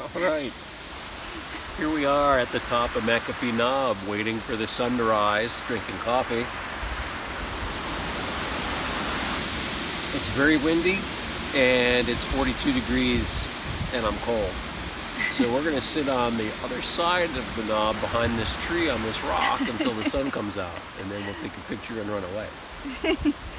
All right. Here we are at the top of McAfee Knob, waiting for the sun to rise, drinking coffee. It's very windy and it's 42 degrees and I'm cold. So we're gonna sit on the other side of the knob behind this tree on this rock until the sun comes out and then we'll take a picture and run away.